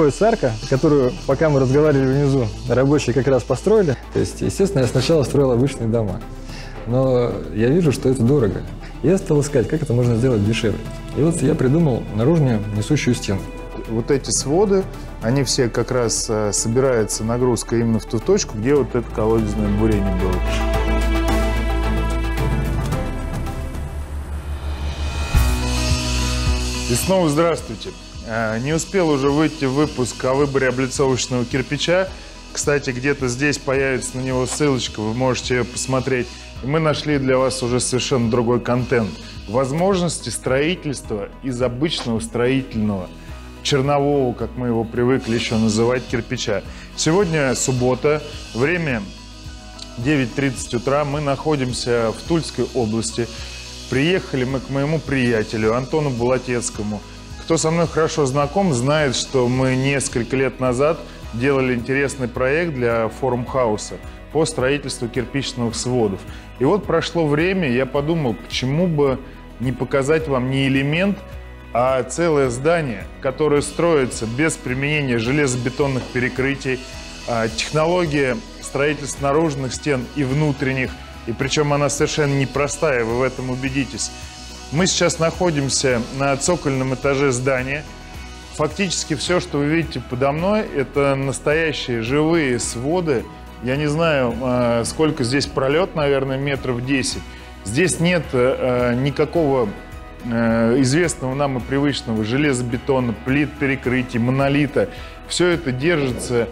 нами находится арка, которую, пока мы разговаривали внизу, рабочие как раз построили. То есть, естественно, я сначала строил обычные дома. Но я вижу, что это дорого. Я стал искать, как это можно сделать дешевле. И вот я придумал наружную несущую стенку. Вот эти своды, они все как раз э, собирается нагрузка именно в ту точку, где вот это колодезное бурение было. И снова здравствуйте. Э, Не успел уже выйти выпуск о выборе облицовочного кирпича. Кстати, где-то здесь появится на него ссылочка, вы можете ее посмотреть. И мы нашли для вас уже совершенно другой контент. Возможности строительства из обычного строительного чернового, как мы его привыкли еще называть, кирпича. Сегодня суббота, время 9.30 утра. Мы находимся в Тульской области. Приехали мы к моему приятелю Антону Булатецкому. Кто со мной хорошо знаком, знает, что мы несколько лет назад делали интересный проект для форум хауса по строительству кирпичных сводов. И вот прошло время, я подумал, почему бы не показать вам не элемент, а целое здание, которое строится без применения железобетонных перекрытий, а, технология строительства наружных стен и внутренних, и причем она совершенно непростая, вы в этом убедитесь. Мы сейчас находимся на цокольном этаже здания. Фактически все, что вы видите подо мной, это настоящие живые своды. Я не знаю, э, сколько здесь пролет, наверное, метров 10. Здесь нет э, никакого э, известного нам и привычного железобетона, плит перекрытий, монолита. Все это держится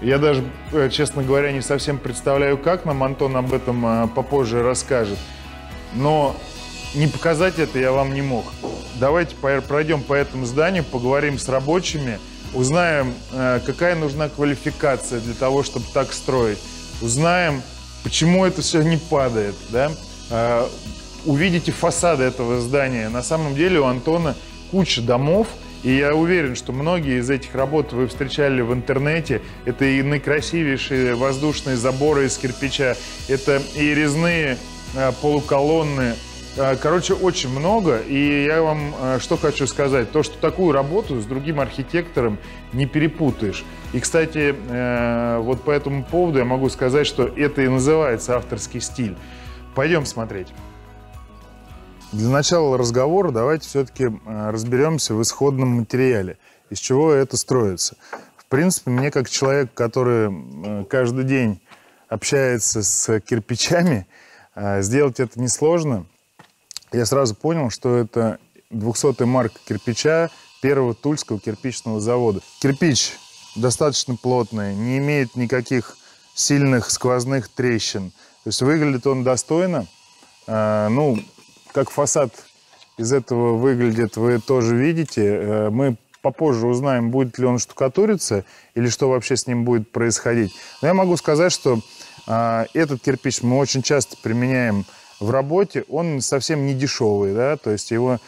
я даже, честно говоря, не совсем представляю, как нам Антон об этом попозже расскажет. Но не показать это я вам не мог. Давайте пройдем по этому зданию, поговорим с рабочими, узнаем, э, какая нужна квалификация для того, чтобы так строить. Узнаем, почему это все не падает. Да? Э, Увидите фасады этого здания. На самом деле у Антона куча домов, и я уверен, что многие из этих работ вы встречали в интернете. Это и наикрасивейшие воздушные заборы из кирпича, это и резные э, полуколонны. Э, Короче, очень много. И я вам э, что хочу сказать. То, что такую работу с другим архитектором не перепутаешь. И, кстати, э, вот по этому поводу я могу сказать, что это и называется авторский стиль. Пойдем смотреть. Для начала разговора давайте все-таки э, разберемся в исходном материале, из чего это строится. В принципе, мне как человек, который э, каждый день общается с кирпичами, сделать это несложно. Я сразу понял, что это 200-я марка кирпича первого Тульского кирпичного завода. Кирпич достаточно плотный, не имеет никаких сильных сквозных трещин. То есть выглядит он достойно. Э, Ну, как фасад из этого выглядит, вы тоже видите. Э, Мы попозже узнаем, будет ли он штукатуриться или что вообще с ним будет происходить. Но я могу сказать, что а, этот кирпич мы очень часто применяем в работе. Он совсем не дешевый, да, то есть его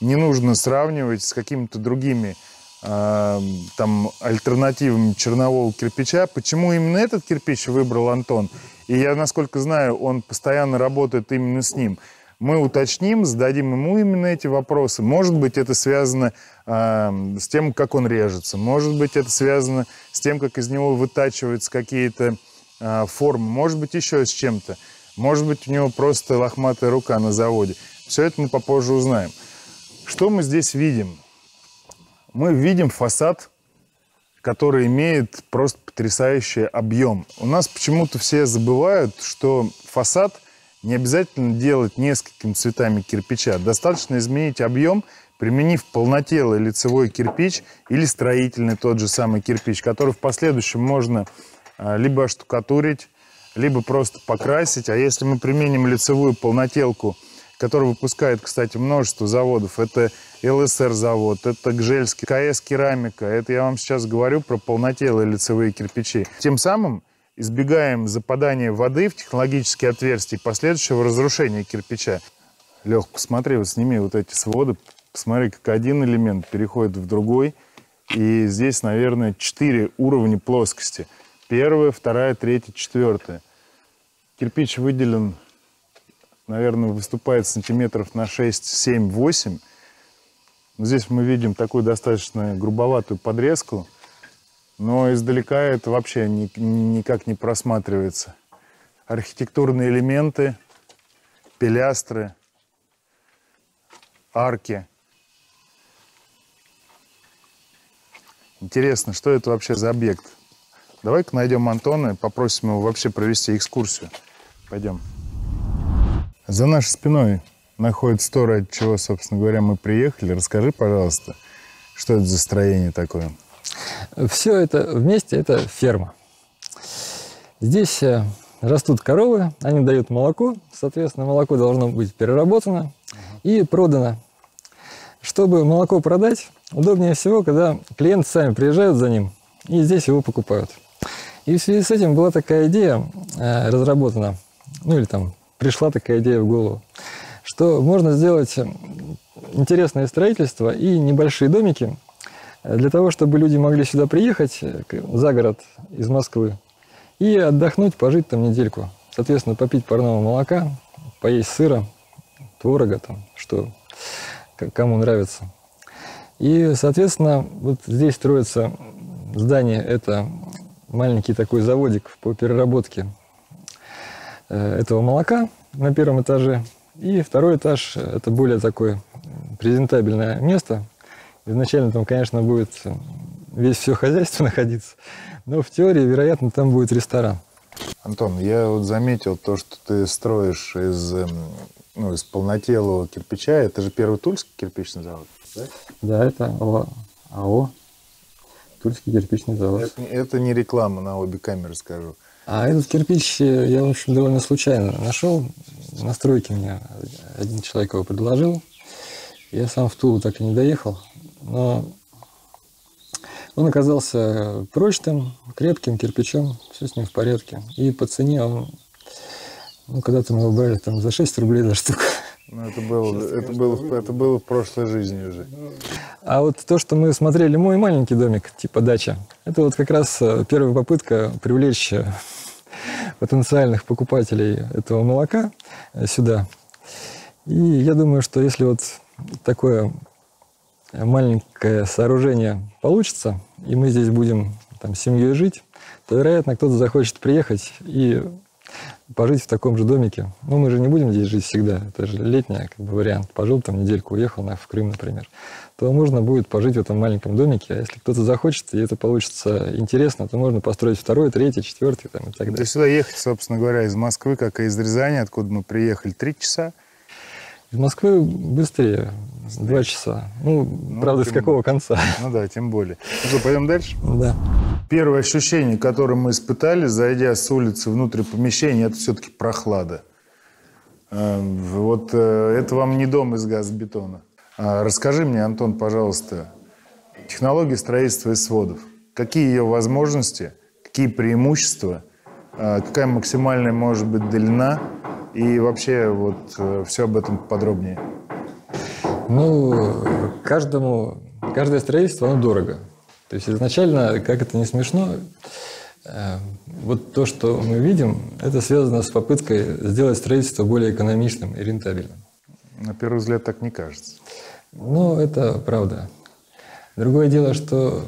не нужно сравнивать с какими-то другими а, там альтернативами чернового кирпича. Почему именно этот кирпич выбрал Антон? И я, насколько знаю, он постоянно работает именно с ним. Мы уточним, зададим ему именно эти вопросы. Может быть, это связано э, с тем, как он режется. Может быть, это связано с тем, как из него вытачиваются какие-то э, формы. Может быть, еще с чем-то. Может быть, у него просто лохматая рука на заводе. Все это мы попозже узнаем. Что мы здесь видим? Мы видим фасад, который имеет просто потрясающий объем. У нас почему-то все забывают, что фасад не обязательно делать несколькими цветами кирпича. Достаточно изменить объем, применив полнотелый лицевой кирпич или строительный тот же самый кирпич, который в последующем можно а, либо оштукатурить, либо просто покрасить. А если мы применим лицевую полнотелку, которую выпускает, кстати, множество заводов, это ЛСР завод, это Гжельский, КС Керамика, это я вам сейчас говорю про полнотелые лицевые кирпичи. Тем самым избегаем западания воды в технологические отверстия и последующего разрушения кирпича. Лех, посмотри, вот сними вот эти своды, посмотри, как один элемент переходит в другой. И здесь, наверное, четыре уровня плоскости. Первая, вторая, третья, четвертая. Кирпич выделен, наверное, выступает сантиметров на 6, 7, 8. Здесь мы видим такую достаточно грубоватую подрезку, но издалека это вообще ни, никак не просматривается. Архитектурные элементы, пилястры, арки. Интересно, что это вообще за объект? Давай-ка найдем Антона и попросим его вообще провести экскурсию. Пойдем. За нашей спиной находится то, ради чего, собственно говоря, мы приехали. Расскажи, пожалуйста, что это за строение такое? Все это вместе – это ферма. Здесь э, растут коровы, они дают молоко, соответственно, молоко должно быть переработано и продано. Чтобы молоко продать, удобнее всего, когда клиенты сами приезжают за ним и здесь его покупают. И в связи с этим была такая идея э, разработана, ну или там пришла такая идея в голову, что можно сделать интересное строительство и небольшие домики для того, чтобы люди могли сюда приехать э, за город из Москвы и отдохнуть, пожить там недельку. Соответственно, попить парного молока, поесть сыра, творога, там, что кому нравится. И, соответственно, вот здесь строится здание, это маленький такой заводик по переработке э, этого молока на первом этаже. И второй этаж – это более такое презентабельное место. Изначально там, конечно, будет весь все хозяйство находиться, но в теории, вероятно, там будет ресторан. Антон, я вот заметил то, что ты строишь из, эм, ну, из полнотелого кирпича. Это же первый тульский кирпичный завод, да? Да, это АО, АО Тульский кирпичный завод. Это, это не реклама, на обе камеры скажу. А этот кирпич я, в общем, довольно случайно нашел. На стройке мне один человек его предложил. Я сам в Тулу так и не доехал. Но он оказался прочным, крепким кирпичом, все с ним в порядке. И по цене он, ну, когда-то мы его брали там за 6 рублей за штуку. Ну, это было, это, было, это было в прошлой жизни уже. А вот то, что мы смотрели «Мой маленький домик», типа дача, это вот как раз э, первая попытка привлечь э, потенциальных покупателей этого молока э, сюда. И я думаю, что если вот такое маленькое сооружение получится, и мы здесь будем там семьей жить, то, вероятно, кто-то захочет приехать и пожить в таком же домике. Ну, мы же не будем здесь жить всегда. Это же летний как бы, вариант. Пожил там недельку, уехал на, в Крым, например. То можно будет пожить в этом маленьком домике. А если кто-то захочет, и это получится интересно, то можно построить второй, третий, четвертый там, и так далее. То сюда ехать, собственно говоря, из Москвы, как и из Рязани, откуда мы приехали, три часа. Из Москвы быстрее, два часа. Ну, ну правда, с какого конца? Ну да, тем более. Ну что, пойдем дальше? Да. Первое ощущение, которое мы испытали, зайдя с улицы внутрь помещения, это все-таки прохлада. Э, вот э, это вам не дом из газобетона. А расскажи мне, Антон, пожалуйста, технологии строительства из сводов. Какие ее возможности, какие преимущества, э, какая максимальная может быть длина и вообще вот э, все об этом подробнее. Ну, каждому, каждое строительство, оно дорого. То есть изначально, как это не смешно, э, вот то, что мы видим, это связано с попыткой сделать строительство более экономичным и рентабельным. На первый взгляд так не кажется. Ну, это правда. Другое дело, что,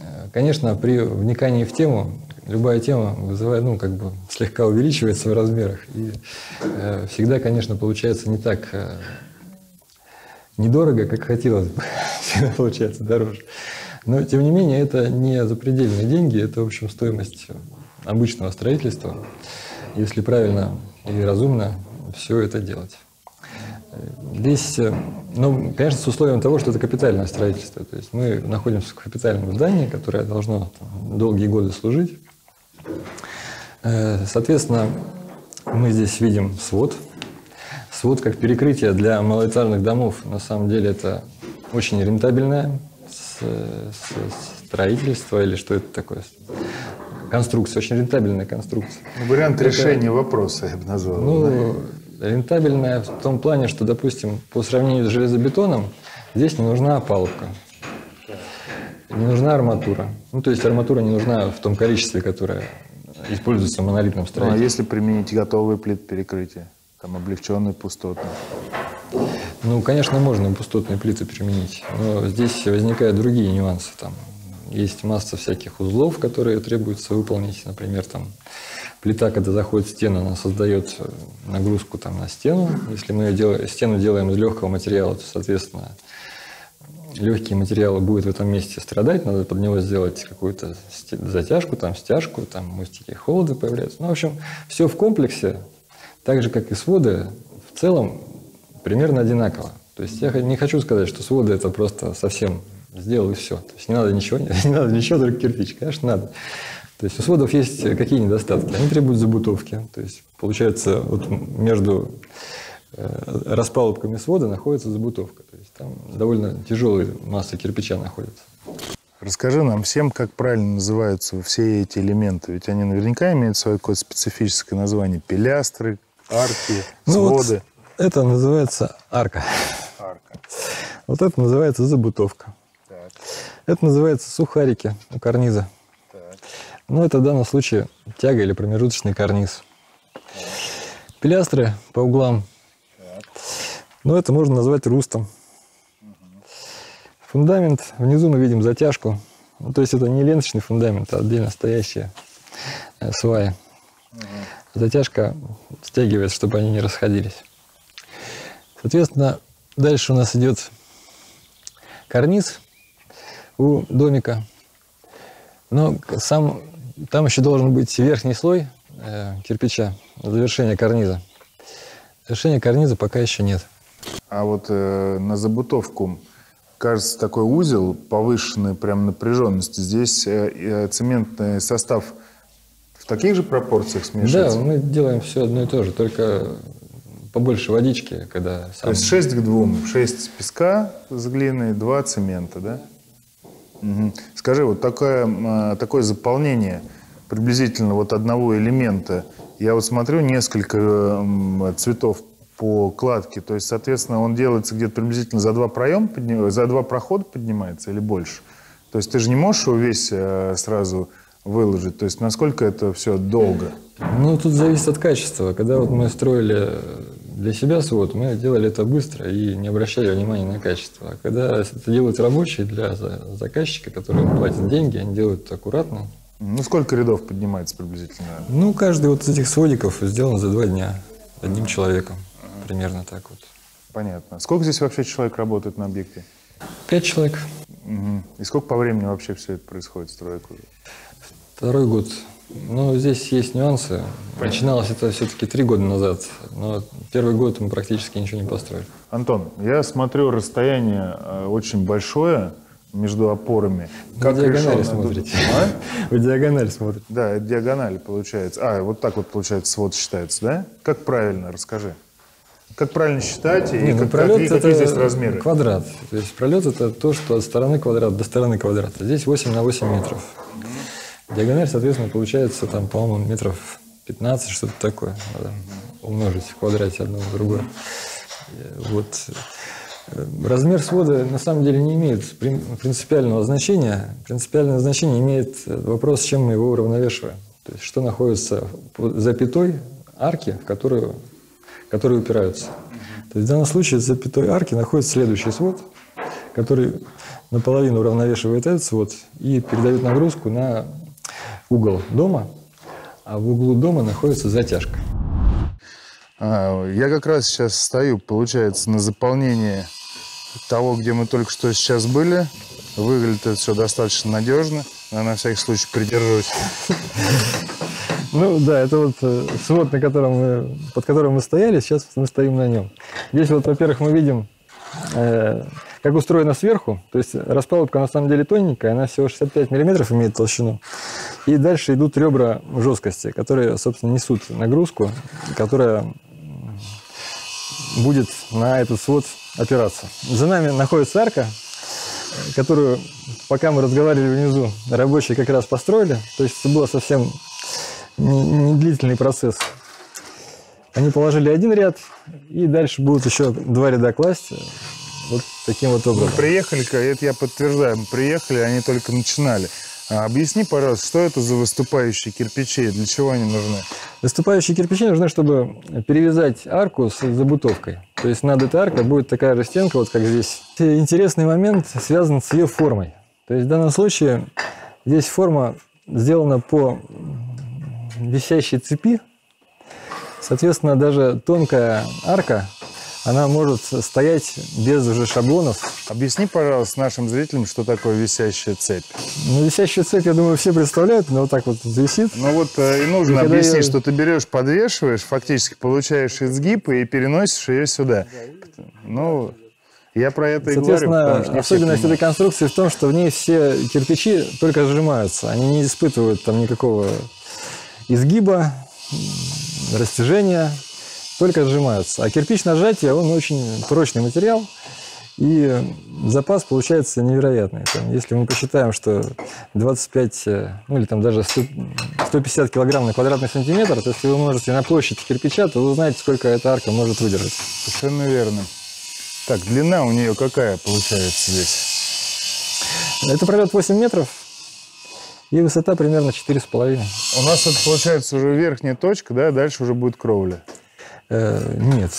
э, конечно, при вникании в тему любая тема вызывает, ну, как бы слегка увеличивается в размерах. И э, всегда, конечно, получается не так э, недорого, как хотелось бы. Всегда получается дороже. Но, тем не менее, это не запредельные деньги, это, в общем, стоимость обычного строительства, если правильно и разумно все это делать. Здесь, э, ну, конечно, с условием того, что это капитальное строительство. То есть мы находимся в капитальном здании, которое должно там, долгие годы служить. Э, соответственно, мы здесь видим свод. Свод как перекрытие для малоэтажных домов. На самом деле это очень рентабельное строительство или что это такое? Конструкция, очень рентабельная конструкция. Ну, вариант это, решения вопроса я бы назвал. Ну, да? рентабельная в том плане, что, допустим, по сравнению с железобетоном, здесь не нужна опалубка. Не нужна арматура. Ну, то есть арматура не нужна в том количестве, которое используется в монолитном строительстве. Ну, а если применить готовые плит перекрытия, там облегченные пустотные? Ну, конечно, можно пустотные плиты применить, но здесь возникают другие нюансы. Там есть масса всяких узлов, которые требуется выполнить. Например, там плита, когда заходит в стену, она создает нагрузку там, на стену. Если мы ее делаем, стену делаем из легкого материала, то, соответственно, легкие материалы будут в этом месте страдать, надо под него сделать какую-то затяжку, там, стяжку, там мостики холода появляются. Ну, в общем, все в комплексе, так же, как и своды, в целом примерно одинаково. То есть я не хочу сказать, что своды это просто совсем сделал и все. То есть не надо ничего, не надо ничего, только кирпич. Конечно, надо. То есть у сводов есть какие недостатки? Они требуют забутовки. То есть получается вот между распалубками свода находится забутовка. То есть там довольно тяжелая масса кирпича находится. Расскажи нам всем, как правильно называются все эти элементы. Ведь они наверняка имеют свое какое-то специфическое название. Пилястры, арки, ну своды. Вот это называется арка. Арка. Вот это называется забутовка. Так. Это называется сухарики у карниза. Так. Ну, это в данном случае тяга или промежуточный карниз. Пилястры по углам. Ну, это можно назвать рустом. Фундамент. Внизу мы видим затяжку. Ну, то есть это не ленточный фундамент, а отдельно стоящие э, сваи. Затяжка стягивает, чтобы они не расходились. Соответственно, дальше у нас идет карниз у домика. Но сам, там еще должен быть верхний слой э, кирпича, завершение карниза. Завершения карниза пока еще нет. А вот э, на забутовку кажется такой узел повышенной прям напряженности. Здесь э, э, цементный состав в таких же пропорциях смешивается? Да, мы делаем все одно и то же, только побольше водички, когда сам... То есть 6 к 2, 6 песка с глиной, 2 цемента, да? Угу. Скажи, вот такое, а, такое заполнение приблизительно вот одного элемента, я вот смотрю несколько цветов по кладке. То есть, соответственно, он делается где-то приблизительно за два проема, за два прохода поднимается или больше. То есть ты же не можешь его весь э, сразу выложить. То есть насколько это все долго? Ну, тут зависит от качества. Когда вот мы строили для себя свод, мы делали это быстро и не обращали внимания на качество. А когда это делают рабочие для заказчика, который платит деньги, они делают это аккуратно. Ну, сколько рядов поднимается приблизительно? Ну, каждый вот из этих сводиков сделан за два дня одним человеком. Примерно так вот. Понятно. Сколько здесь вообще человек работает на объекте? Пять человек. Угу. И сколько по времени вообще все это происходит, стройка? Второй год. Ну, здесь есть нюансы. Начиналось это все-таки три года назад, но первый год мы практически ничего не построили. Антон, я смотрю, расстояние э, очень большое между опорами. Как Вы диагонали смотрите. А? Вы диагонали смотрите. Да, это диагонали получается. А, вот так вот получается свод считается, да? Как правильно, расскажи. Как правильно считать и Не, ну, как, пролет какие, какие здесь размеры? Квадрат. То есть пролет это то, что от стороны квадрата до стороны квадрата. Здесь 8 на 8 метров. Диагональ, соответственно, получается там, по-моему, метров 15, что-то такое. Надо умножить в квадрате одно на другое. Вот. Размер свода на самом деле не имеет принципиального значения. Принципиальное значение имеет вопрос, с чем мы его уравновешиваем. То есть, что находится за пятой арки, в которую которые упираются. То есть в данном случае за пятой арки находится следующий свод, который наполовину уравновешивает этот свод и передает нагрузку на угол дома, а в углу дома находится затяжка. А, я как раз сейчас стою, получается, на заполнение того, где мы только что сейчас были. Выглядит это все достаточно надежно. Я на всякий случай придерживаюсь. Ну да, это вот э, свод, на котором мы, под которым мы стояли, сейчас мы стоим на нем. Здесь вот, во-первых, мы видим, э, как устроено сверху. То есть распалубка на самом деле тоненькая, она всего 65 миллиметров имеет толщину. И дальше идут ребра жесткости, которые, собственно, несут нагрузку, которая будет на этот свод опираться. За нами находится арка, которую, пока мы разговаривали внизу, рабочие как раз построили. То есть это было совсем не длительный процесс. Они положили один ряд, и дальше будут еще два ряда класть. Вот таким вот образом. Мы приехали, это я подтверждаю, мы приехали, они только начинали. А объясни, пожалуйста, что это за выступающие кирпичи, для чего они нужны? Выступающие кирпичи нужны, чтобы перевязать арку с забутовкой. То есть над этой аркой будет такая же стенка, вот как здесь. И интересный момент связан с ее формой. То есть в данном случае здесь форма сделана по висящей цепи. Соответственно, даже тонкая арка она может стоять без уже шаблонов. Объясни, пожалуйста, нашим зрителям, что такое висящая цепь. Ну, висящая цепь, я думаю, все представляют, но вот так вот висит. Ну вот э, и нужно и объяснить, я... что ты берешь, подвешиваешь, фактически получаешь изгиб и переносишь ее сюда. Ну, я про это и говорю. Соответственно, особенность этой конструкции в том, что в ней все кирпичи только сжимаются. Они не испытывают там никакого изгиба, растяжения только сжимаются. А кирпич на сжатие, он очень прочный материал, и запас получается невероятный. Там, если мы посчитаем, что 25, э, ну или там даже 100, 150 килограмм на квадратный сантиметр, то если вы можете на площадь кирпича, то вы узнаете, сколько эта арка может выдержать. Совершенно верно. Так, длина у нее какая получается здесь? Это пролет 8 метров, и высота примерно 4,5. У нас это получается уже верхняя точка, да, дальше уже будет кровля. Э, нет,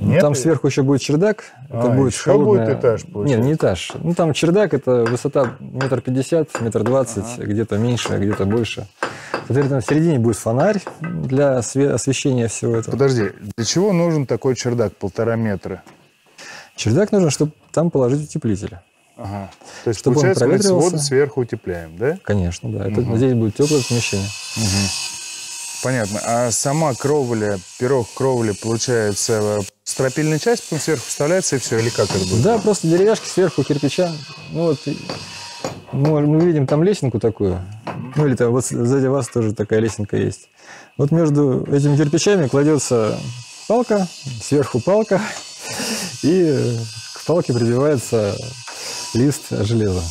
Нет, там сверху еще будет чердак. А, это будет холодная... будет этаж, получается. Нет, не этаж. Ну, там чердак, это высота метр пятьдесят, метр двадцать, ага. где-то меньше, где-то больше. Соответственно, в середине будет фонарь для освещения всего этого. Подожди, для чего нужен такой чердак полтора метра? Чердак нужен, чтобы там положить утеплитель. Ага. То есть, чтобы получается, мы свод сверху утепляем, да? Конечно, да. Это, угу. Здесь будет теплое помещение. Угу. Понятно. А сама кровля, пирог кровли, получается, стропильная часть потом сверху вставляется и все? Или как это будет? Да, просто деревяшки сверху, кирпича. Ну вот, мы, мы видим там лесенку такую. Ну или там вот сзади вас тоже такая лесенка есть. Вот между этими кирпичами кладется палка, сверху палка, и к палке прибивается лист железа.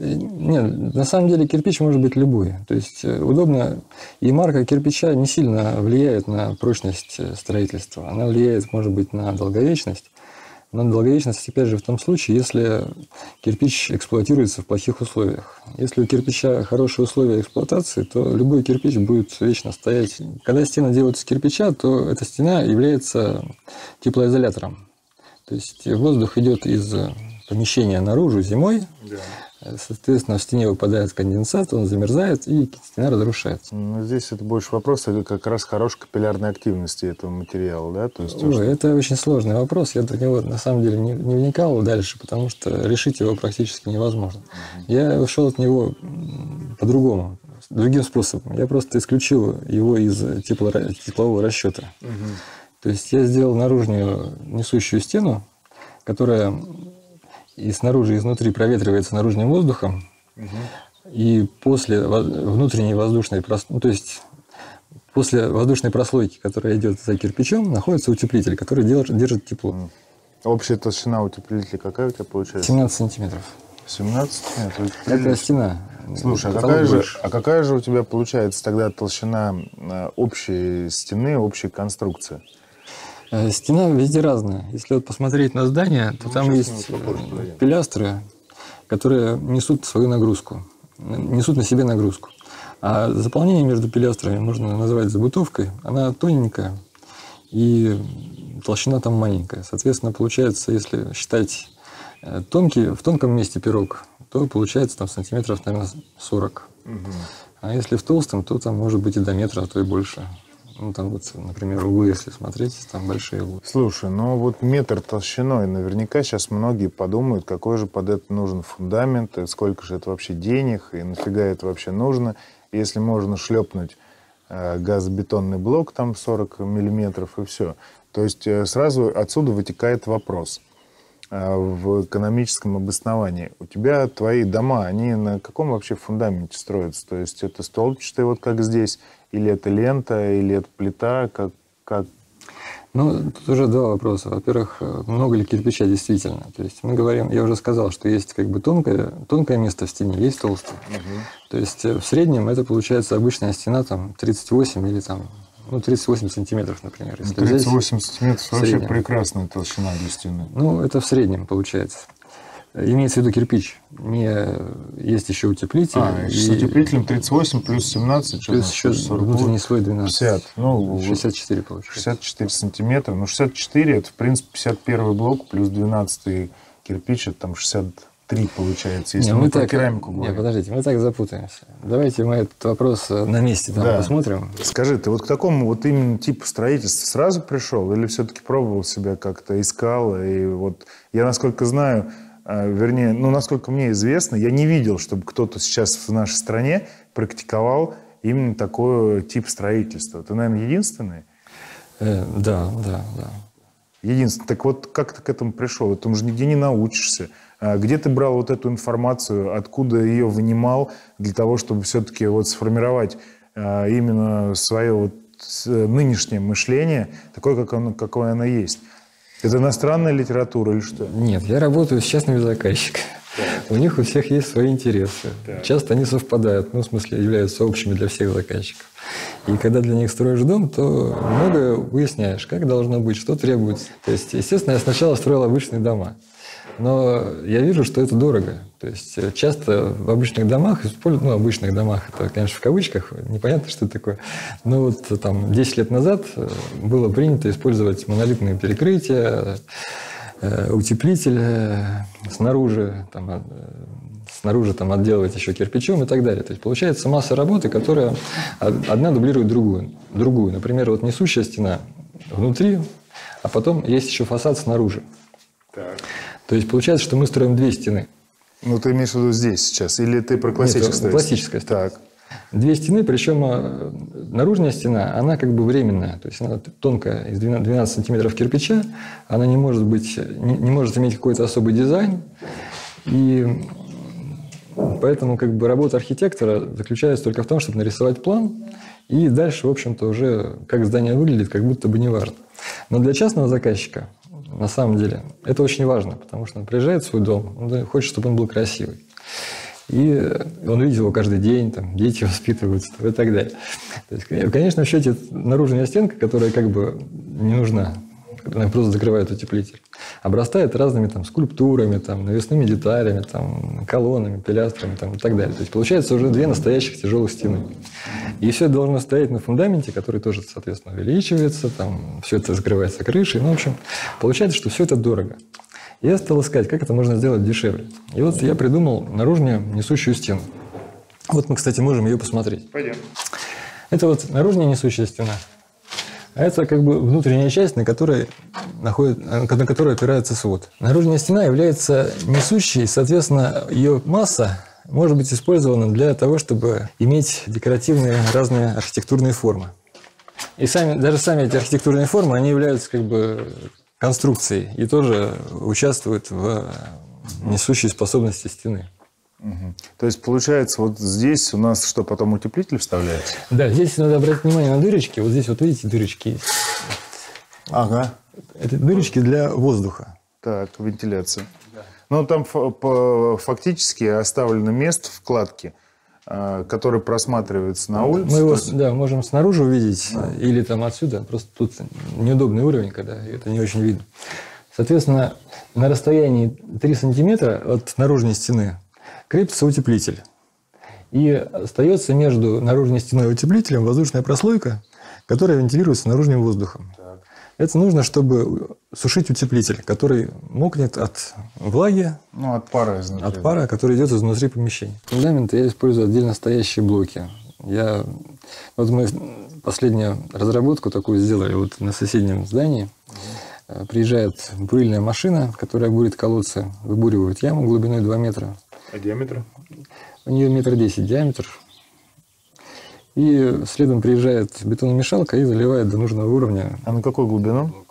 Нет, на самом деле кирпич может быть любой. То есть э, удобно, и марка кирпича не сильно влияет на прочность э, строительства. Она влияет, может быть, на долговечность. Но долговечность, опять же, в том случае, если кирпич эксплуатируется в плохих условиях. Если у кирпича хорошие условия эксплуатации, то любой кирпич будет вечно стоять. Когда стена делается из кирпича, то эта стена является теплоизолятором. То есть воздух идет из помещения наружу зимой, да. Соответственно, в стене выпадает конденсат, он замерзает, и стена разрушается. Ну, здесь это больше вопрос это как раз хорошей капиллярной активности этого материала, да? То есть, Ой, что... Это очень сложный вопрос. Я до него, на самом деле, не, не вникал дальше, потому что решить его практически невозможно. Угу. Я ушел от него по-другому, другим способом. Я просто исключил его из тепло, теплового расчета. Угу. То есть я сделал наружную несущую стену, которая и снаружи, и изнутри проветривается наружным воздухом, угу. и после внутренней воздушной прослойки, ну, то есть после воздушной прослойки, которая идет за кирпичом, находится утеплитель, который держит, держит тепло. Общая толщина утеплителя какая у тебя получается? 17 сантиметров. 17 сантиметров? Это стена. Слушай, а какая, же, а какая же у тебя получается тогда толщина э, общей стены, общей конструкции? Э, стена везде разная. Если вот посмотреть на здание, то ну, там есть э, пилястры, которые несут свою нагрузку, несут на себе нагрузку. А заполнение между пилястрами можно назвать забутовкой. Она тоненькая, и толщина там маленькая. Соответственно, получается, если считать э, тонкий, в тонком месте пирог, то получается там сантиметров, наверное, 40. Угу. А если в толстом, то там может быть и до метра, а то и больше. Ну, там вот, например, углы, если смотреть, там большие углы. Слушай, ну вот метр толщиной, наверняка сейчас многие подумают, какой же под это нужен фундамент, сколько же это вообще денег, и нафига это вообще нужно. Если можно шлепнуть э, газобетонный блок, там 40 миллиметров, и все. То есть э, сразу отсюда вытекает вопрос э, в экономическом обосновании. У тебя твои дома, они на каком вообще фундаменте строятся? То есть это столбчатые, вот как здесь, или это лента, или это плита? Как, как? Ну, тут уже два вопроса. Во-первых, много ли кирпича действительно? То есть мы говорим, я уже сказал, что есть как бы тонкое, тонкое место в стене, есть толстое. Угу. То есть э, в среднем это получается обычная стена там 38 или там ну, 38 сантиметров, например. Если 38 сантиметров вообще прекрасная толщина для стены. Ну, это в среднем получается. Имеется в виду кирпич. Не, есть еще утеплитель. А, и... с утеплителем 38 плюс 17. Плюс еще 40, внутренний слой 12. 50. Ну, 64 получается. 64 сантиметра. Ну, 64 это, в принципе, 51 блок плюс 12 кирпич, это там 63 получается, если не, мы, мы так, керамику говорим. Нет, подождите, мы так запутаемся. Давайте мы этот вопрос на месте там да. посмотрим. Скажи, ты вот к такому вот именно типу строительства сразу пришел или все-таки пробовал себя как-то, искал? И вот я, насколько знаю, вернее, ну, насколько мне известно, я не видел, чтобы кто-то сейчас в нашей стране практиковал именно такой тип строительства. Ты, наверное, единственный? Э, да, да, да. Единственный. Так вот, как ты к этому пришел? Этому же нигде не научишься. А где ты брал вот эту информацию, откуда ее вынимал для того, чтобы все-таки вот сформировать а, именно свое вот нынешнее мышление, такое, как оно, какое оно есть? Это иностранная литература или что? Нет, я работаю с частными заказчиками. У них у всех есть свои интересы. Так. Часто они совпадают, ну, в смысле, являются общими для всех заказчиков. И когда для них строишь дом, то многое выясняешь, как должно быть, что требуется. То есть, естественно, я сначала строил обычные дома. Но я вижу, что это дорого. То есть э, часто в обычных домах используют, ну, обычных домах, это, конечно, в кавычках, непонятно, что такое. Но вот э, там 10 лет назад э, было принято использовать монолитные перекрытия, утеплитель снаружи, там, снаружи там отделывать еще кирпичом и так далее. То есть получается масса работы, которая одна дублирует другую. другую. Например, вот несущая стена внутри, а потом есть еще фасад снаружи. Так. То есть получается, что мы строим две стены. Ну, ты имеешь в виду здесь сейчас? Или ты про классическое Нет, классическая Так. Две стены, причем э, наружная стена, она как бы временная. То есть она тонкая, из 12 сантиметров кирпича. Она не может, быть, не, не может иметь какой-то особый дизайн. И поэтому как бы работа архитектора заключается только в том, чтобы нарисовать план. И дальше, в общем-то, уже как здание выглядит, как будто бы не важно. Но для частного заказчика на самом деле. Это очень важно, потому что он приезжает в свой дом, он хочет, чтобы он был красивый. И он видит его каждый день, там, дети воспитываются и так далее. То есть, в счете, наружная стенка, которая как бы не нужна, она просто закрывает утеплитель, обрастает разными там, скульптурами, там, навесными деталями, там, колоннами, пилястрами там, и так далее. То есть получается уже две настоящих тяжелых стены. И все это должно стоять на фундаменте, который тоже, соответственно, увеличивается, там, все это закрывается крышей. Ну, в общем, получается, что все это дорого. Я стал искать, как это можно сделать дешевле. И вот я придумал наружную несущую стену. Вот мы, кстати, можем ее посмотреть. Пойдем. Это вот наружная несущая стена. А это как бы внутренняя часть, на которой, находит, на которой опирается свод. Наружная стена является несущей, соответственно, ее масса может быть использована для того, чтобы иметь декоративные разные архитектурные формы. И сами, даже сами эти архитектурные формы, они являются как бы конструкцией и тоже участвуют в несущей способности стены. Угу. То есть, получается, вот здесь у нас что, потом утеплитель вставляется? Да, здесь надо обратить внимание на дырочки. Вот здесь вот видите, дырочки есть. Ага. Это дырочки для воздуха. Так, вентиляция. Да. Ну, там фактически оставлено место вкладки, а, который просматривается на улице. Мы его да, можем снаружи увидеть да. или там отсюда. Просто тут неудобный уровень, когда это не очень видно. Соответственно, на расстоянии 3 сантиметра от наружной стены крепится утеплитель. И остается между наружной стеной и утеплителем воздушная прослойка, которая вентилируется наружным воздухом. Так. Это нужно, чтобы сушить утеплитель, который мокнет от влаги. Ну, от пара изнутри. От пара, который идет изнутри помещения. Фундаменты я использую отдельно стоящие блоки. Я, вот мы последнюю разработку такую сделали вот на соседнем здании. Угу. Приезжает бурильная машина, которая бурит колодцы, выбуривает яму глубиной 2 метра. А диаметр? У нее метр десять диаметр. И следом приезжает бетономешалка и заливает до нужного уровня. А на какую глубину?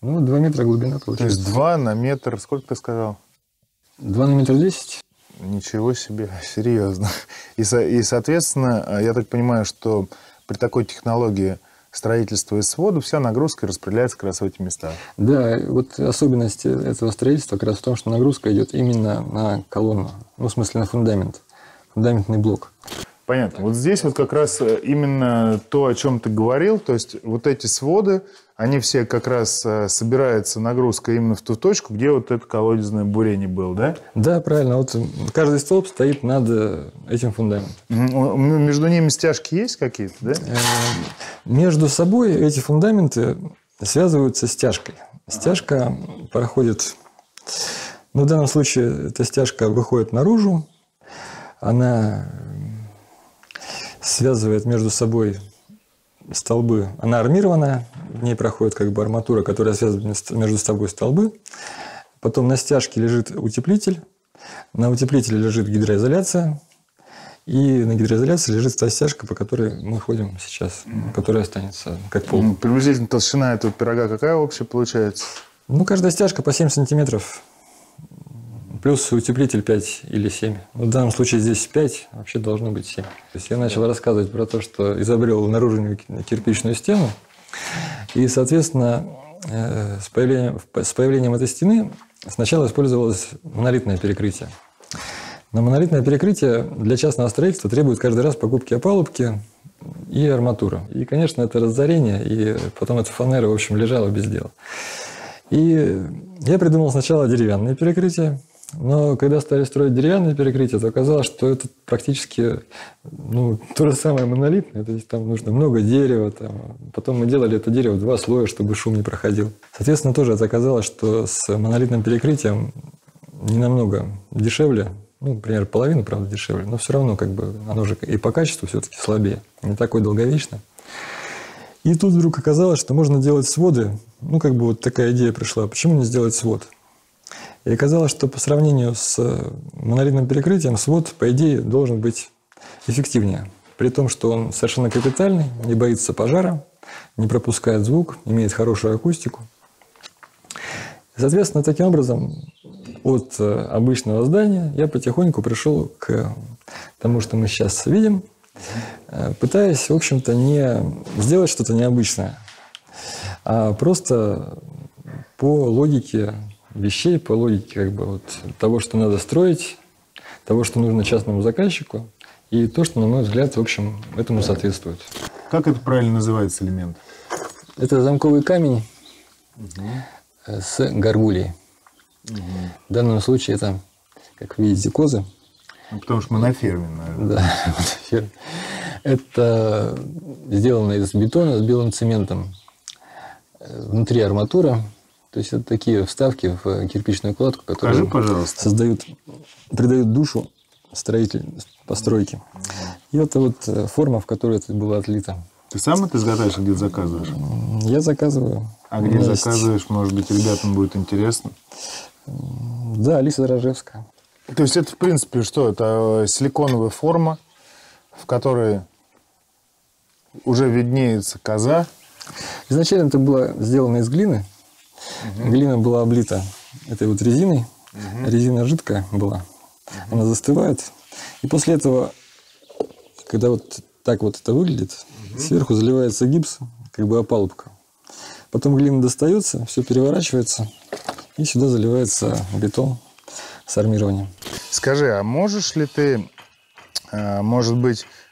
Ну, 2 метра глубина получается. То есть 2 на метр, сколько ты сказал? 2 на метр 10. Ничего себе, серьезно. И, и, соответственно, я так понимаю, что при такой технологии строительства из свода, вся нагрузка распределяется как раз в эти места. Да, вот особенность этого строительства как раз в том, что нагрузка идет именно на колонну, ну, в смысле на фундамент, фундаментный блок. Понятно. Вот здесь вот как раз э, именно то, о чем ты говорил, то есть вот эти своды, они все как раз э, собирается нагрузка именно в ту точку, где вот это колодезное бурение было, да? Да, правильно. Вот каждый столб стоит над э, этим фундаментом. Между ними стяжки есть какие-то, да? Между собой эти фундаменты связываются стяжкой. Стяжка проходит... Ну, в данном случае эта стяжка выходит наружу, она связывает между собой столбы. Она армированная, в ней проходит как бы арматура, которая связывает между собой столбы. Потом на стяжке лежит утеплитель, на утеплителе лежит гидроизоляция, и на гидроизоляции лежит та стяжка, по которой мы ходим сейчас, которая останется как пол. Приблизительно толщина этого пирога какая общая получается? Ну, каждая стяжка по 7 сантиметров Плюс утеплитель 5 или 7. В данном случае здесь 5, вообще должно быть 7. То есть я начал рассказывать про то, что изобрел наружную кирпичную стену. И, соответственно, э, с появлением, с появлением этой стены сначала использовалось монолитное перекрытие. Но монолитное перекрытие для частного строительства требует каждый раз покупки опалубки и арматуры. И, конечно, это разорение, и потом эта фанера, в общем, лежала без дела. И я придумал сначала деревянное перекрытие, но когда стали строить деревянное перекрытие, то оказалось, что это практически ну, то же самое монолитное. То есть там нужно много дерева. Там. Потом мы делали это дерево два слоя, чтобы шум не проходил. Соответственно, тоже это оказалось, что с монолитным перекрытием не намного дешевле. Ну, например, половину, правда, дешевле. Но все равно как бы оно же и по качеству все-таки слабее. Не такой долговечный. И тут вдруг оказалось, что можно делать своды. Ну, как бы вот такая идея пришла. Почему не сделать свод? И оказалось, что по сравнению с э, монолитным перекрытием свод, по идее, должен быть эффективнее. При том, что он совершенно капитальный, не боится пожара, не пропускает звук, имеет хорошую акустику. соответственно, таким образом, от э, обычного здания я потихоньку пришел к тому, что мы сейчас видим, э, пытаясь, в общем-то, не сделать что-то необычное, а просто по логике вещей по логике как бы вот того, что надо строить, того, что нужно частному заказчику, и то, что, на мой взгляд, в общем, этому соответствует. Как это правильно называется элемент? Это замковый камень угу. с горгулей. Угу. В данном случае это, как видите, козы. Ну, потому что мы на ферме, наверное. Да, ферме. Это сделано из бетона с белым цементом. Внутри арматура, то есть это такие вставки в кирпичную кладку, которые Скажи, создают, придают душу строитель постройки. И это вот э, форма, в которой это было отлито. Ты сам это изготавливаешь, где заказываешь? Я заказываю. А где есть... заказываешь, может быть, ребятам будет интересно? Да, Алиса Рожевская. То есть это, в принципе, что? Это э, силиконовая форма, в которой уже виднеется коза. Изначально это было сделано из глины, Угу. Глина была облита этой вот резиной. Угу. Резина жидкая была. Угу. Она застывает. И после этого, когда вот так вот это выглядит, угу. сверху заливается гипс, как бы опалубка. Потом глина достается, все переворачивается, и сюда заливается бетон с армированием. Скажи, а можешь ли ты, а, может быть, Э,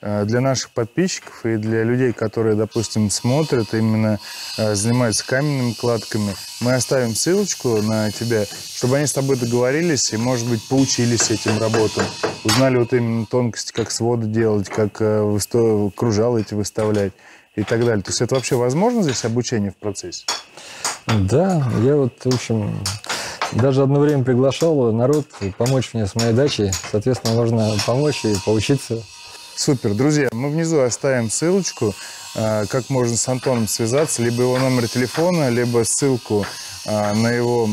для наших подписчиков и для людей, которые, допустим, смотрят, именно э, занимаются каменными кладками, мы оставим ссылочку на тебя, чтобы они с тобой договорились и, может быть, поучились этим работам, узнали вот именно тонкости, как своды делать, как э, кружалы эти выставлять и так далее. То есть это вообще возможно здесь обучение в процессе? Да, я вот, в общем, даже одно время приглашал народ помочь мне с моей дачей. Соответственно, можно помочь и поучиться Супер. Друзья, мы внизу оставим ссылочку, а, как можно с Антоном связаться, либо его номер телефона, либо ссылку а, на его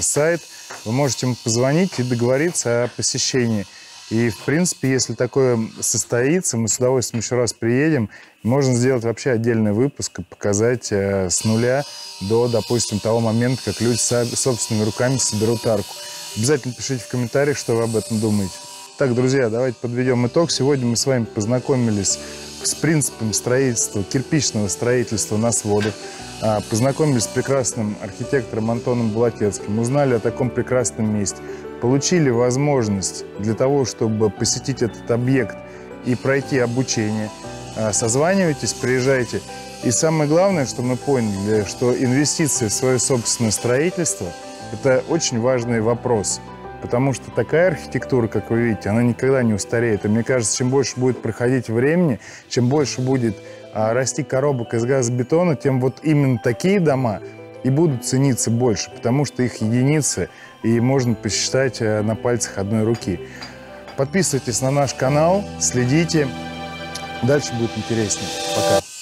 сайт. Вы можете ему позвонить и договориться о посещении. И, в принципе, если такое состоится, мы с удовольствием еще раз приедем. Можно сделать вообще отдельный выпуск и показать э, с нуля до, допустим, того момента, как люди собственными руками соберут арку. Обязательно пишите в комментариях, что вы об этом думаете. Так, друзья, давайте подведем итог. Сегодня мы с вами познакомились с принципом строительства, кирпичного строительства на сводах. А, познакомились с прекрасным архитектором Антоном Блатецким, узнали о таком прекрасном месте, получили возможность для того, чтобы посетить этот объект и пройти обучение. А, Созванивайтесь, приезжайте. И самое главное, что мы поняли, что инвестиции в свое собственное строительство – это очень важный вопрос. Потому что такая архитектура, как вы видите, она никогда не устареет. И мне кажется, чем больше будет проходить времени, чем больше будет а, расти коробок из газобетона, тем вот именно такие дома и будут цениться больше, потому что их единицы, и можно посчитать э, на пальцах одной руки. Подписывайтесь на наш канал, следите. Дальше будет интереснее. Пока.